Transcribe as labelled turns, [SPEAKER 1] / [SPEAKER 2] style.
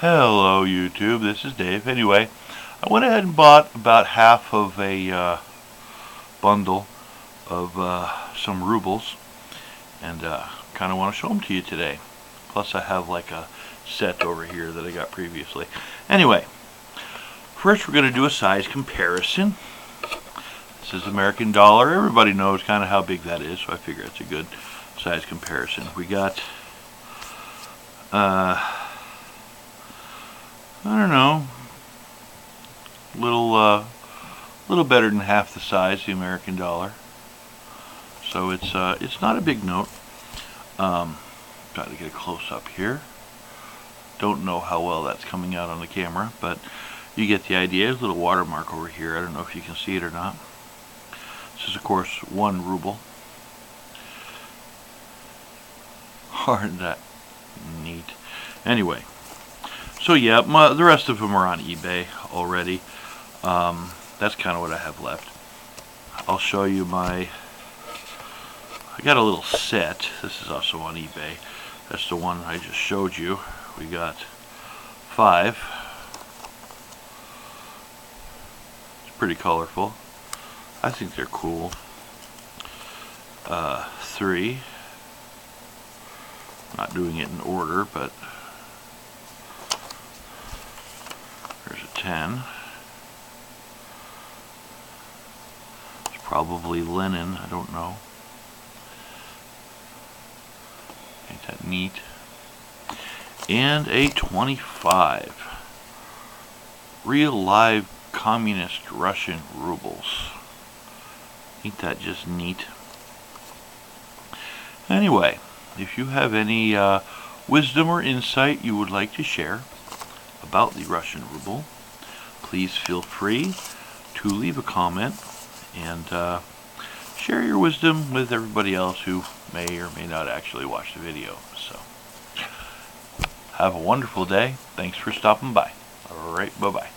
[SPEAKER 1] Hello YouTube, this is Dave. Anyway, I went ahead and bought about half of a uh, bundle of uh, some rubles and uh, kind of want to show them to you today. Plus I have like a set over here that I got previously. Anyway, first we're going to do a size comparison. This is American dollar. Everybody knows kind of how big that is, so I figure it's a good size comparison. We got uh, I don't know, little, uh, little better than half the size the American dollar. So it's, uh, it's not a big note. Um, got to get a close up here. Don't know how well that's coming out on the camera, but you get the idea. There's a little watermark over here. I don't know if you can see it or not. This is, of course, one ruble. Aren't that neat? Anyway, so yeah, my, the rest of them are on eBay already. Um, that's kind of what I have left. I'll show you my, I got a little set. This is also on eBay. That's the one I just showed you. We got five. It's pretty colorful. I think they're cool. Uh, three. Not doing it in order, but 10. It's probably linen, I don't know. Ain't that neat? And a 25. Real live communist Russian rubles. Ain't that just neat? Anyway, if you have any uh, wisdom or insight you would like to share about the Russian ruble, please feel free to leave a comment and uh, share your wisdom with everybody else who may or may not actually watch the video. So, have a wonderful day. Thanks for stopping by. All right, bye-bye.